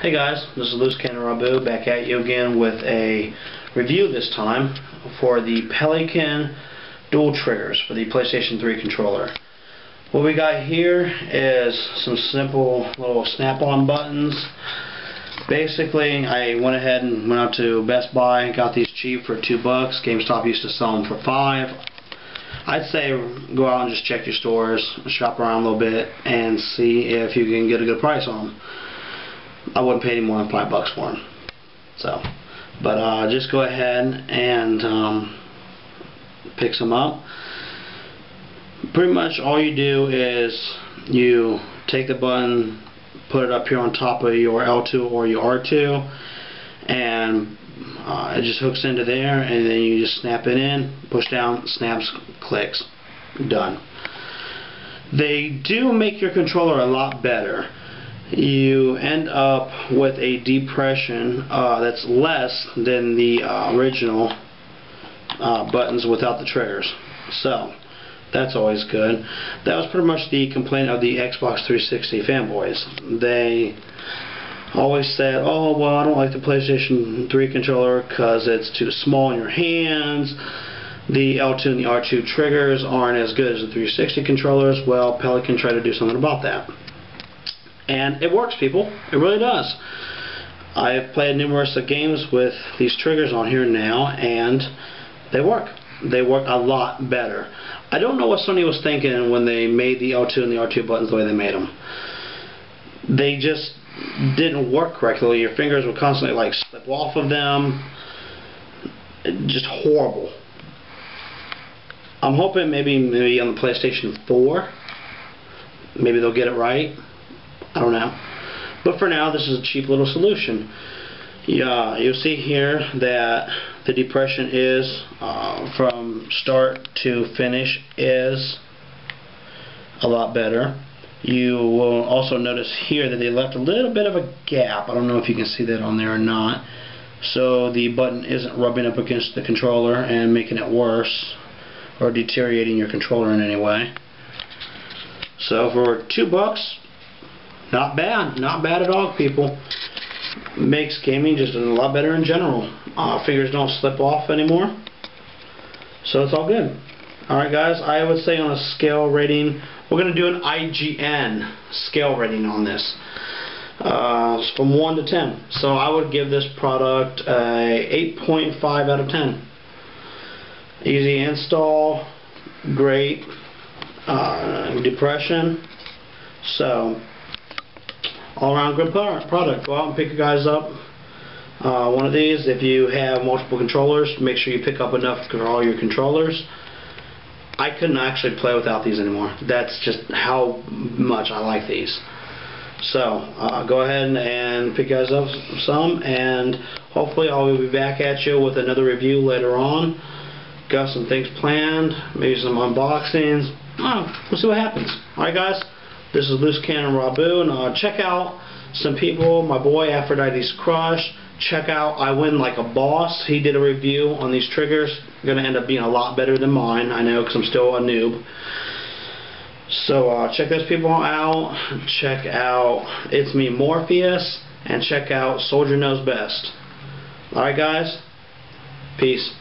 Hey guys, this is Loose Cannon Robu back at you again with a review this time for the Pelican dual triggers for the PlayStation 3 controller. What we got here is some simple little snap-on buttons. Basically, I went ahead and went out to Best Buy, got these cheap for two bucks. GameStop used to sell them for five. I'd say go out and just check your stores, shop around a little bit, and see if you can get a good price on them. I wouldn't pay any more than five bucks for them. So, but uh, just go ahead and um, pick some up. Pretty much all you do is you take the button, put it up here on top of your L2 or your R2, and uh, it just hooks into there, and then you just snap it in, push down, snaps, clicks, done. They do make your controller a lot better you end up with a depression uh, that's less than the uh, original uh, buttons without the triggers. So, that's always good. That was pretty much the complaint of the Xbox 360 fanboys. They always said, oh, well, I don't like the PlayStation 3 controller because it's too small in your hands. The L2 and the R2 triggers aren't as good as the 360 controllers. Well, Pelican tried to do something about that. And it works, people. It really does. I've played numerous games with these triggers on here now, and they work. They work a lot better. I don't know what Sony was thinking when they made the L2 and the R2 buttons the way they made them. They just didn't work correctly. Your fingers would constantly like slip off of them. Just horrible. I'm hoping maybe maybe on the PlayStation 4, maybe they'll get it right. I don't know. But for now, this is a cheap little solution. Yeah, you'll see here that the depression is uh, from start to finish is a lot better. You will also notice here that they left a little bit of a gap. I don't know if you can see that on there or not. So the button isn't rubbing up against the controller and making it worse or deteriorating your controller in any way. So for two bucks, not bad. Not bad at all, people. Makes gaming just a lot better in general. Uh, fingers don't slip off anymore. So it's all good. Alright guys, I would say on a scale rating, we're going to do an IGN scale rating on this. Uh, from 1 to 10. So I would give this product a 8.5 out of 10. Easy install, great uh, depression. So all around good product. Go out and pick you guys up uh, one of these. If you have multiple controllers, make sure you pick up enough for all your controllers. I couldn't actually play without these anymore. That's just how much I like these. So, uh, go ahead and pick you guys up some, and hopefully I will be back at you with another review later on. Got some things planned, maybe some unboxings. Oh, we'll see what happens. Alright guys? This is Loose Cannon Robu, and uh, check out some people, my boy Aphrodite's Crush. Check out I Win Like a Boss. He did a review on these triggers. Going to end up being a lot better than mine, I know, because I'm still a noob. So uh, check those people out. Check out It's Me Morpheus. And check out Soldier Knows Best. Alright guys, peace.